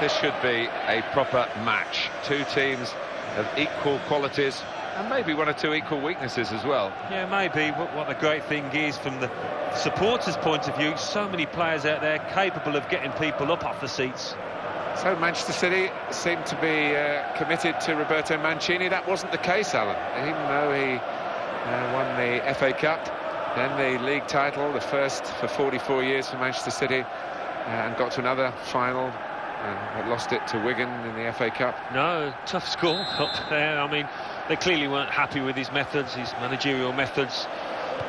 This should be a proper match. Two teams of equal qualities and maybe one or two equal weaknesses as well. Yeah, maybe. But what the great thing is, from the supporters' point of view, so many players out there capable of getting people up off the seats. So Manchester City seem to be uh, committed to Roberto Mancini. That wasn't the case, Alan. Even though he uh, won the FA Cup, then the league title, the first for 44 years for Manchester City, uh, and got to another final and lost it to Wigan in the FA Cup. No, tough score up there. I mean, they clearly weren't happy with his methods, his managerial methods,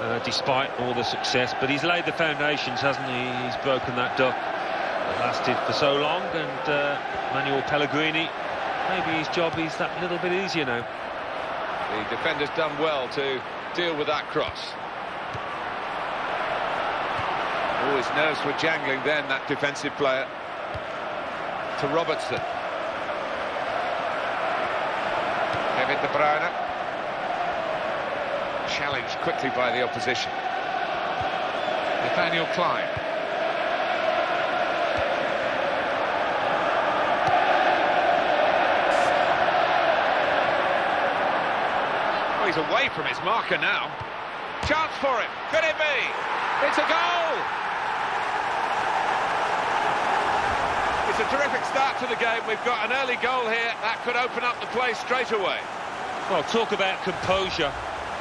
uh, despite all the success. But he's laid the foundations, hasn't he? He's broken that duck that lasted for so long. And uh, Manuel Pellegrini, maybe his job is that little bit easier now. The defender's done well to deal with that cross. Oh, his nerves were jangling then, that defensive player to Robertson. Kevin De Bruyne. Challenged quickly by the opposition. Nathaniel Clyne. Oh, he's away from his marker now. Chance for him. Could it be? It's a goal! It's a terrific start to the game. We've got an early goal here. That could open up the play straight away. Well, talk about composure.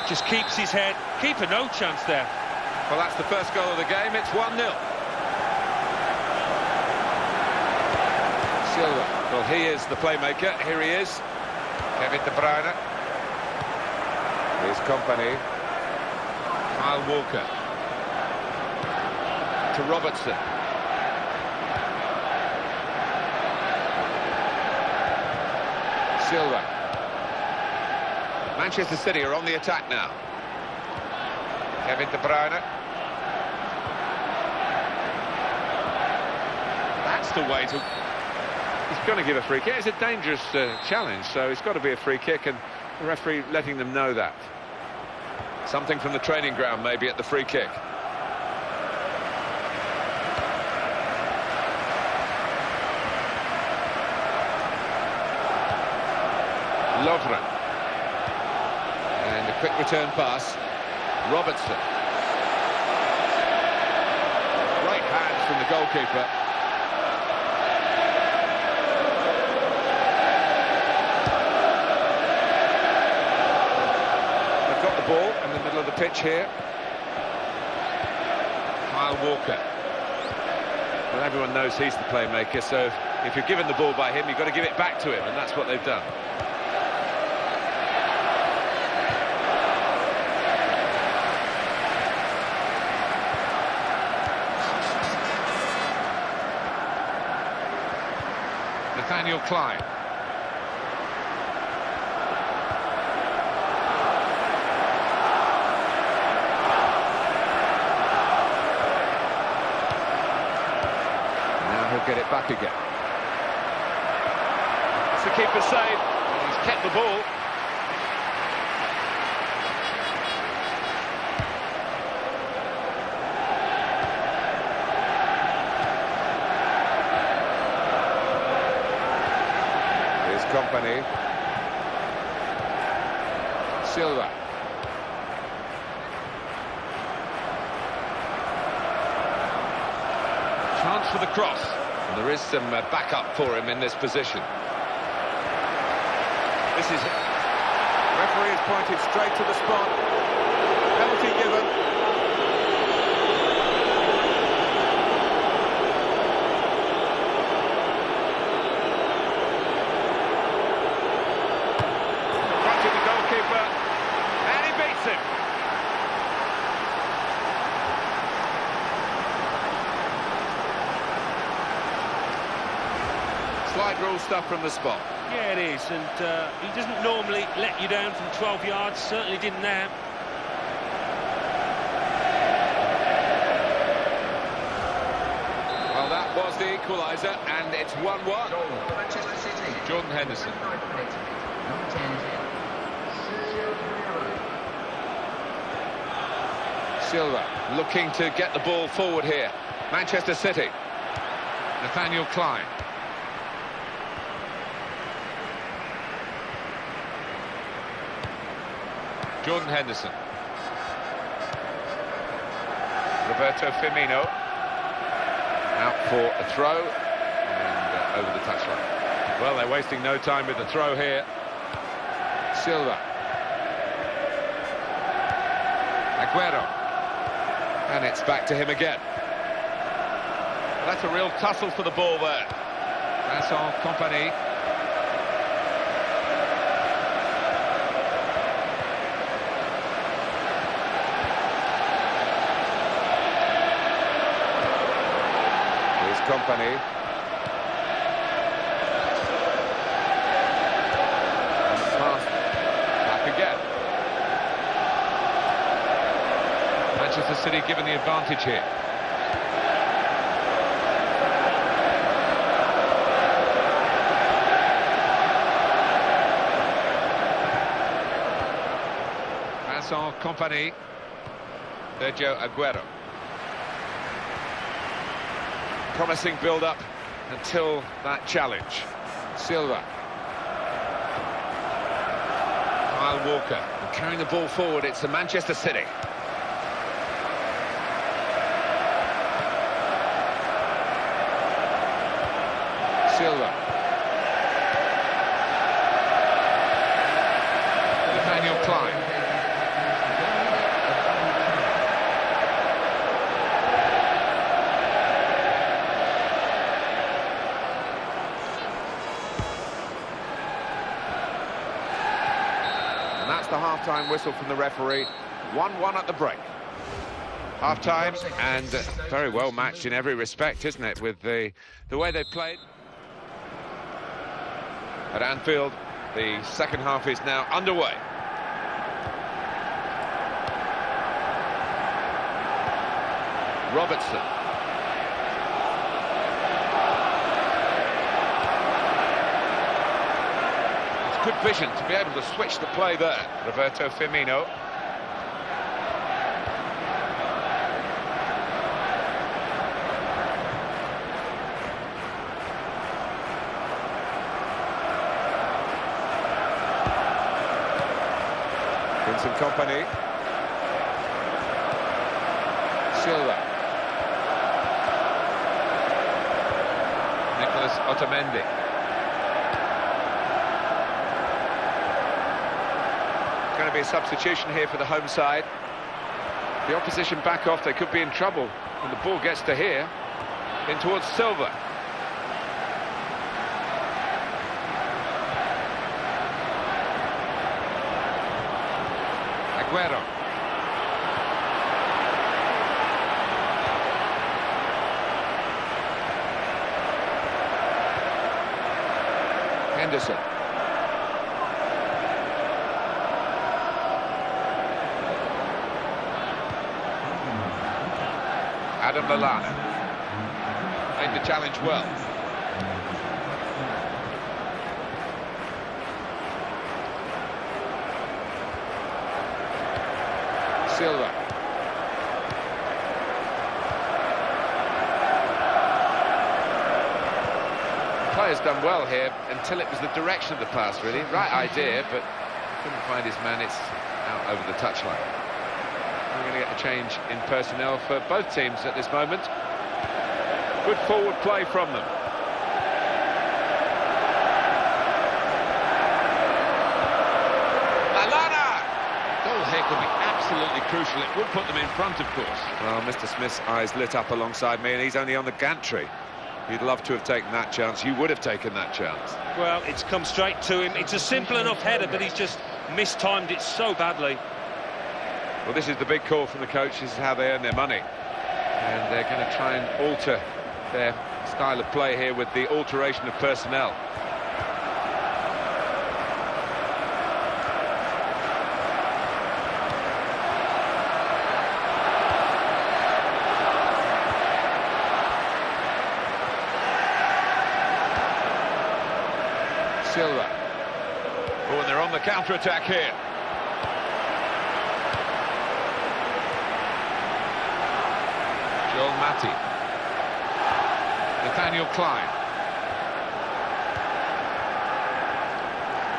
Just keeps his head. Keeper no chance there. Well, that's the first goal of the game. It's 1-0. Silva. Well, he is the playmaker. Here he is. Kevin De Bruyne. His Kompany. Kyle Walker. To Robertson. Silva. Manchester City are on the attack now. Kevin De Bruyne. That's the way to... He's going to give a free kick. It's a dangerous uh, challenge, so it's got to be a free kick, and the referee letting them know that. Something from the training ground, maybe, at the free kick. Lovren. And a quick return pass. Robertson. Right hands from the goalkeeper. They've got the ball in the middle of the pitch here. Kyle Walker. Well, everyone knows he's the playmaker, so if you're given the ball by him, you've got to give it back to him, and that's what they've done. Nathaniel Clyne. Now he'll get it back again. It's the keeper's save. He's kept the ball. Kompany. Silva. Chance for the cross. And there is some uh, backup for him in this position. This is it. Referee has pointed straight to the spot. Penalty given. Slide rule stuff from the spot. Yeah, it is, and uh, he doesn't normally let you down from 12 yards, certainly didn't there. Well, that was the equaliser, and it's 1-1. Jordan Henderson. Silva looking to get the ball forward here. Manchester City. Nathaniel Clyne. Jordan Henderson. Roberto Firmino. Out for a throw and uh, over the touchline. Well, they're wasting no time with the throw here. Silva. Aguero. And it's back to him again. That's a real tussle for the ball there. That's Vincent Kompany. Here's Kompany. And pass back again. Manchester City given the advantage here. Vincent Kompany. Sergio Aguero. Promising build-up until that challenge. Silva. Kyle Walker. Carrying the ball forward, it's the Manchester City. Silva. Whistle from the referee. 1-1 at the break. Half-time and uh, very well matched in every respect, isn't it, with the, the way they played. At Anfield, the second half is now underway. Robertson. Good vision to be able to switch the play there. Roberto Firmino. Vincent Kompany. Silva. Nicholas Otamendi. Going to be a substitution here for the home side. The opposition back off, they could be in trouble when the ball gets to here. In towards Silva. Aguero. Henderson. Adam Lallana. Made the challenge well. Silva. Player's done well here until it was the direction of the pass, really. Right idea, but couldn't find his man. It's out over the touchline. We're going to get a change in personnel for both teams at this moment. Good forward play from them. Lallana! Goal here could be absolutely crucial. It would put them in front, of course. Well, Mr. Smith's eyes lit up alongside me, and he's only on the gantry. You'd love to have taken that chance. You would have taken that chance. Well, it's come straight to him. It's a simple enough header, but he's just mistimed it so badly. Well, this is the big call from the coach. This is how they earn their money. And they're going to try and alter their style of play here with the alteration of personnel. Silva. Oh, and they're on the counter-attack here. Joel Nathaniel Clyne.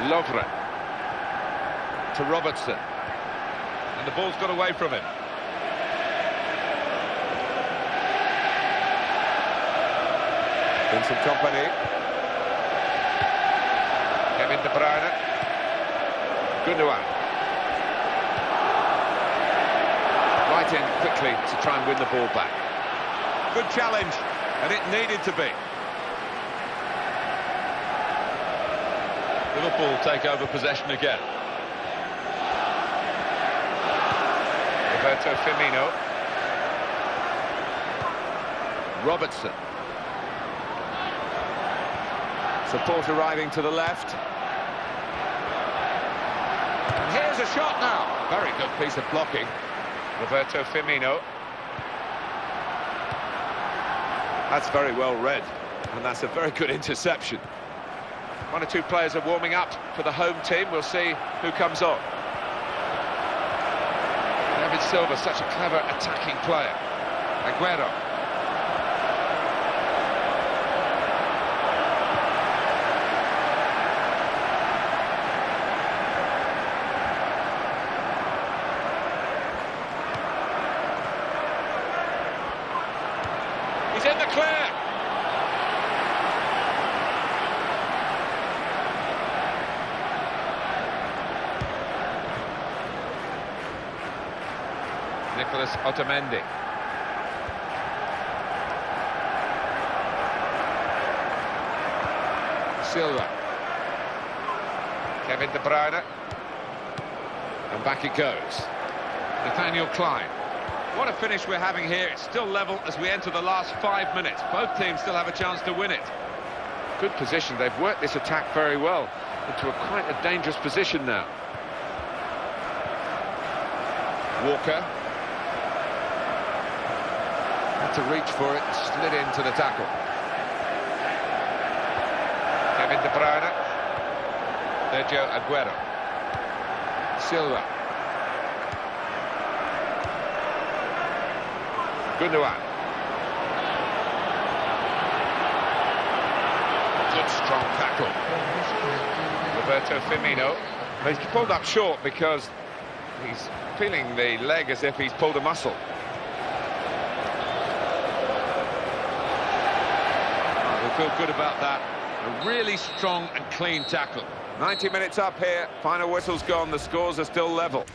Lovren. To Robertson. and the ball's got away from him. Vincent Kompany. Kevin De Bruyne. Gundogan. Right in quickly to try and win the ball back. Good challenge, and it needed to be. Liverpool take over possession again. Roberto Firmino. Robertson. Support arriving to the left. And here's a shot now. Very good piece of blocking. Roberto Firmino. That's very well read, and that's a very good interception. One or two players are warming up for the home team. We'll see who comes on. David Silva, such a clever attacking player. Aguero. Clear. Nicholas Otamendi. Silva. Kevin De Bruyne. And back it goes. Nathaniel Clyne. What a finish we're having here. It's still level as we enter the last five minutes. Both teams still have a chance to win it. Good position. They've worked this attack very well into a quite a dangerous position now. Walker. Had to reach for it, slid into the tackle. Kevin De Bruyne. Sergio Aguero. Silva. Gundogan. Good strong tackle. Roberto Firmino. He's pulled up short because he's feeling the leg as if he's pulled a muscle. We feel good about that. A really strong and clean tackle. 90 minutes up here, final whistle's gone, the scores are still level.